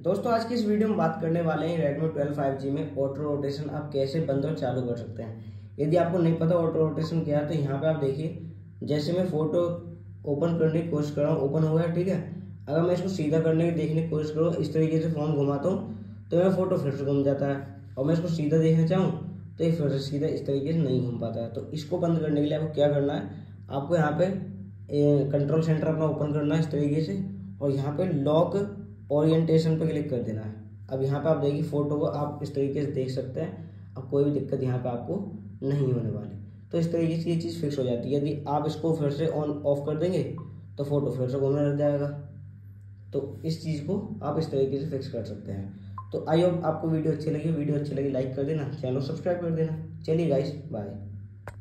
दोस्तों, आज की इस वीडियो में बात करने वाले हैं Redmi 12 5G में ऑटो रोटेशन आप कैसे बंद और चालू कर सकते हैं। यदि आपको नहीं पता ऑटो रोटेशन क्या है तो यहाँ पे आप देखिए, जैसे मैं फ़ोटो ओपन करने की कोशिश कर रहा हूँ ओपन हो गया, ठीक है? अगर मैं इसको सीधा करने की देखने की कोशिश करूँ, इस तरीके से फ़ोन घुमाता हूँ तो मेरा फ़ोटो फिर से घूम जाता है। और मैं इसको सीधा देखना चाहूँ तो ये फिर से सीधा इस तरीके से नहीं घूम पाता है। तो इसको बंद करने के लिए आपको क्या करना है, आपको यहाँ पे कंट्रोल सेंटर अपना ओपन करना है इस तरीके से, और यहाँ पे लॉक ओरिएंटेशन पे क्लिक कर देना है। अब यहाँ पे आप देखिए फ़ोटो को आप इस तरीके से देख सकते हैं। अब कोई भी दिक्कत यहाँ पे आपको नहीं होने वाली। तो इस तरीके से ये चीज़ फिक्स हो जाती है। यदि आप इसको फिर से ऑन ऑफ़ कर देंगे तो फ़ोटो फिर से घूमने लग जाएगा। तो इस चीज़ को आप इस तरीके से फिक्स कर सकते हैं। तो आई होप आपको वीडियो अच्छी लगी। वीडियो अच्छी लगी लाइक कर देना। चैनल सब्सक्राइब कर देना। चलिए गाइस बाय